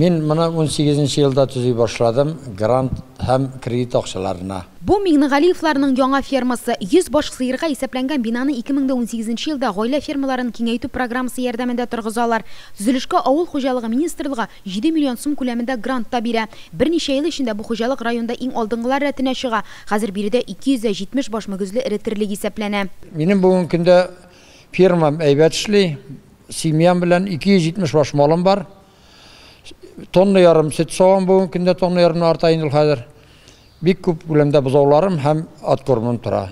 Мен мына 18 елда төзи башладым грант һәм кредит акчаларына. Бу Миңнегалиевларның яңа фермасы 100 баш сыерга исәпләнгән бинаны 2018 елда гаилә фермаларын киңәйтү программасы ярдәмендә торгызалар. Төзелешкә авыл хуҗалыгы министрлыгы 7 миллион сум күләмендә грант та бирә. Берничә ел эчендә бу хуҗалык районда иң алдынгылар рәтенә чыга. Хәзер биредә 270 баш мөгезле эретерлек исәпләнә. Минем бүгенге көндә фермам әйбәт эшли. Семьям белән 270 баш малым бар. Тонна ярым сөт сауам бүгенге көндә тонна ярым арта инде ул хәзер. Бик күп күләмдә бозауларым һәм ат кормым тора.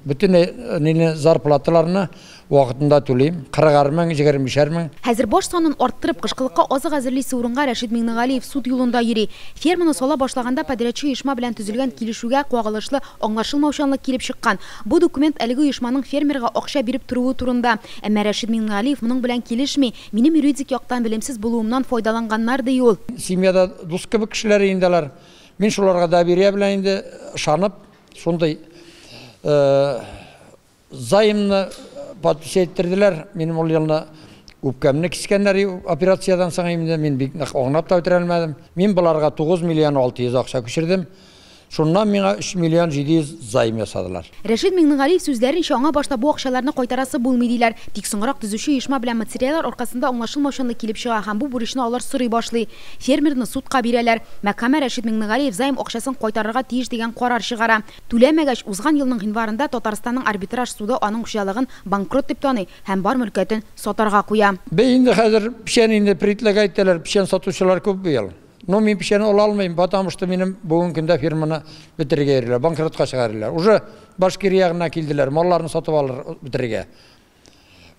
Сыерларым көтүдә бөтен нине зарплаталарны вакытында түлим. 40 мең, 25 мең. Хәзер баш санын арттырып, кышкылыкка азык әзерлисе урынга Рәшид Миңнегалиев суд юлында йөри. Ферманы сала башлаганда подрядчы оешма белән төзелгән килешүгә кагылышлы аңлашылмаучанлык килеп чыккан. Бу документ әлеге оешманың фермерга акча биреп торуы турында. Әмма Рәшид Миңнегалиев моның белән килешми. Минем юридик яктан белемсез булуымнан файдаланганнар ди ул. Семьяда дус кебек кешеләр инделәр. Мин шуларга доверие белән инде ышанып, шундай займны. Минем ул елны үпкәмне кискәннәр операциядән соң мин бик та үтерә алмадым. Мин буларга 9 миллион 600 акча күчердем. Шуннан миңа 3 миллион 700 займ ясадылар. Рәшид Миңнегалиев сүзләренчә аңа башта бу акчаларны кайтарасы булмый диләр. Тик соңрак төзүче оешма белән материаллар аркасында аңлашылмаучанлык килеп чыга һәм бу бурычны алар сорый башлый. Фермерны судка бирәләр. Мәхкәмә Рәшид Миңнегалиев займ акчасын кайтарырга тиеш дигән карар чыгара. Түләмәгәч узган елның гыйнварында Татарстанның арбитраж суды аның хуҗалыгын банкрот дип таный һәм бар мөлкәтен сатарга куя. Бе инде хәзер печән инде притләгә әйттеләр, печән сатучылар күп бу Но мин печәне ала алмыйм, потому что минем бүгенге көндә фирманы бетерергә йөриләр, банкротка чыгарырлар. Уже Башкирия ягына килделәр, малларны сатып алыр бетерергә.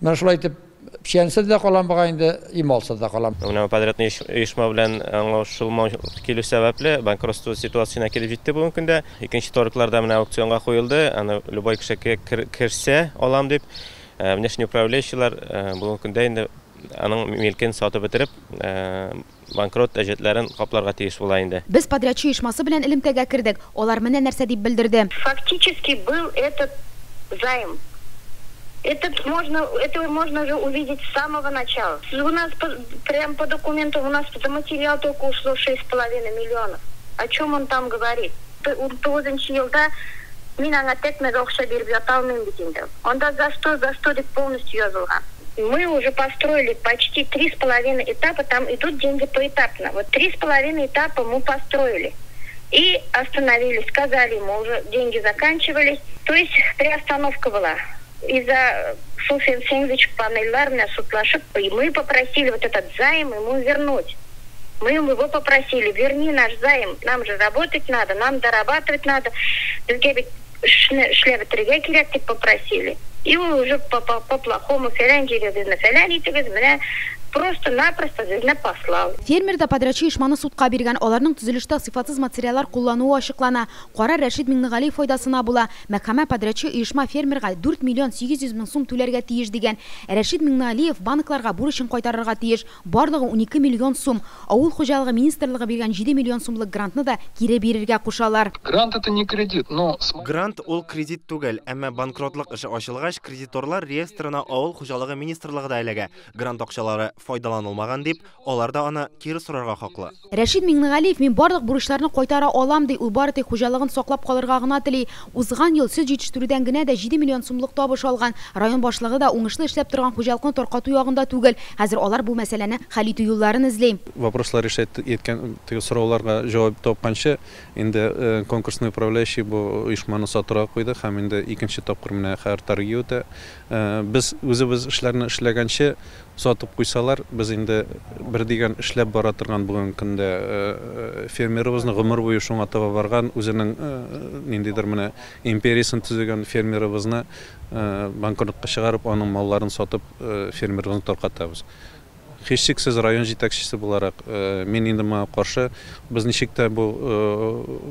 Мен шулай итеп печәнсез дә калам буга инде, ималсыз да калам. Менә подрядный оешма белән аңлашылмау килү сәбәпле банкротство ситуациясына килеп җитте бүгенге көндә. Икенче торыкларда менә аукционга куелды. Аны любой кеше керсә алам дип, внешний управляющийлар бүгенге көндә инде аның милкен сатып бетереп, банкрот әҗәтләрен капларга тиеш була инде. Без подрядчы оешмасы белән элемтәгә кердек. Алар менә нәрсә дип белдерде. Фактически был этот займ. Это можно, это можно уже увидеть с самого начала. У нас по, прям по документу у нас за материал только ушло 6,5 миллионов. О чем он там говорит? Тоғызыншы жылда мен аңа тәкмәгә акча биреп ята алмыйм бит инде. Онда за что, за что дип полностью язылган. Мы уже построили почти три с половиной этапа, там идут деньги поэтапно. Вот три с половиной этапа мы построили. И остановились, сказали ему, уже деньги заканчивались. То есть приостановка была. Из-за Суфинсингвич панельларная сутлашек, и мы попросили вот этот займ ему вернуть. Мы его попросили, верни наш займ, нам же работать надо, нам дорабатывать надо. Шлебы керек деп попросили. И уже по-плохому фәлән җиребезне фәлән итегез менә просто-напросто безне послал. Фермер да подрядчы ишманы судка биргән, аларның төзелештә сыйфатсыз материаллар куллануы ачыклана. Кара Рәшид Миңнегали файдасына була. Мәхкәмә подрядчы оешма фермерга 4 миллион 800 мең сум түләргә тиеш дигән. Рәшид Миңнегалиев банкларга бурычын кайтарырга тиеш. Барлыгы 12 миллион сум. Авыл хуҗалыгы министрлыгы биргән 7 миллион сумлык грантны да кире бирергә кушалар. Грант это не кредит, но Грант ул кредит түгел, әмма банкротлык эше ачылгач, кредиторлар реестрына авыл хуҗалыгы министрлыгы да эләгә. Грант акчалары файдаланылмаган дип, алар да аны кире сорарга хаклы. Рәшид Миңнегалиев мин барлык бурычларны кайтара алам ди, ул бары тик хуҗалыгын саклап калырга гына тели. Узган ел сөт җитештерүдән генә дә 7 миллион сумлык табыш алган. Район башлыгы да уңышлы эшләп торган хуҗалыкны таркату ягында түгел. Хәзер алар бу мәсьәләне хәл итү юлларын эзли. Вопрослар решать еткән теге сорауларга җавап инде конкурсный управляющий бу оешманы сатырга куйды һәм инде икенче тапкыр менә таргы үтә. Без үзебез эшләрне эшләгәнче сатып куйсалар, без инде бер дигән эшләп бара торган бүген көндә фермерыбызны гомер буе шуңа таба барган, үзенең ниндидер менә империясын төзегән фермерыбызны банкротка чыгарып, аның малларын сатып фермерыбызны таркатабыз. Һичшиксез район җитәкчесе буларак мин инде моңа каршы без ничек тә бу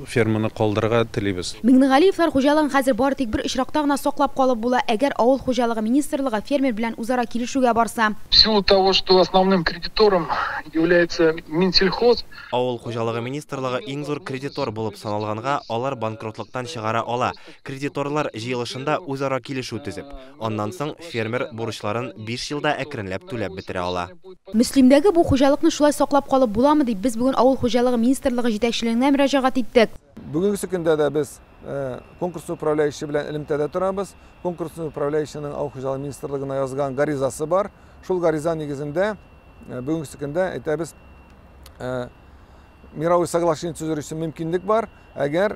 ферманы калдырырга телибез. Миңнегалиевлар хуҗалыгын хәзер бары тик бер очракта гына саклап калып була, әгәр авыл хуҗалыгы министрлыгы фермер белән үзара килешүгә барса. В силу того, что основным кредитором является Минсельхоз, Авыл хуҗалыгы министрлыгы иң зур кредитор булып саналганга, алар банкротлыктан чыгара ала. Кредиторлар җыелышында үзара килешү төзеп, аннан соң фермер бурычларын 5 елда әкренләп түләп бетерә ала. Мөслимдәге бу хуҗалыкны шулай саклап калып буламы дип без бүген авыл хуҗалыгы министрлыгы җитәкчелегенә мөрәҗәгать иттек. Бүгенге көндә дә без конкурс управляющий белән элемтәдә торабыз. Конкурс управляющийның авыл хуҗалыгы министрлыгына язган гаризасы бар. Шул гариза нигезендә бүгенге көндә әйтәбез мировой соглашение төзер өчен мөмкинлек бар, әгәр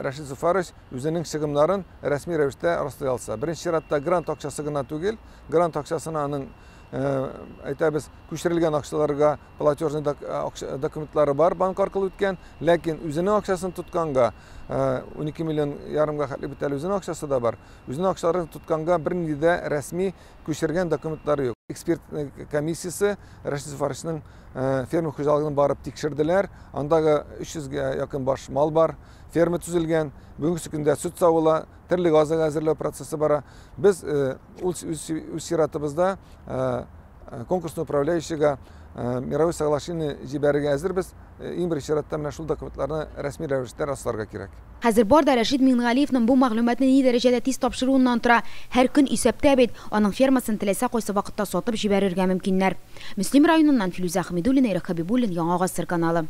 Рәшид Зуфарович үзенең чыгымнарын рәсми рәвештә раслый алса. Беренче чиратта грант акчасы гына түгел, грант акчасына аның әйтәбез күчерелгән акчаларга платежный документлары бар банк аркылы үткән, ләкин үзенең акчасын тотканга 12 миллион ярымга хәтле бит әле үзенең акчасы да бар. Үзенең акчаларын тотканга бернинди дә рәсми күчергән документлары юк. Эксперт комиссиясы Рәшид Зуфаровичның ферма хуҗалыгын барып тикшерделәр. Андагы 300гә якын баш мал бар. Ферма төзелгән. Бүгенге көндә сөт савыла, терлек азык әзерләү процессы бара. Без үз сиратыбызда конкурсный управляющийга мировой соглашение җибәрергә әзербез. Иң беренче чиратта менә шул документларны рәсми рәвештә расларга кирәк. Хәзер бар да Рәшид Миңнегалиевның бу мәгълүматны ни дәрәҗәдә тиз тапшыруыннан тора. Һәр көн исәптә бит, аның фермасын теләсә кайсы вакытта сатып җибәрергә мөмкиннәр. Мөслим районыннан Филүзә Хәмидуллина, Ирек Хәбибуллин, Яңа Гасыр каналы.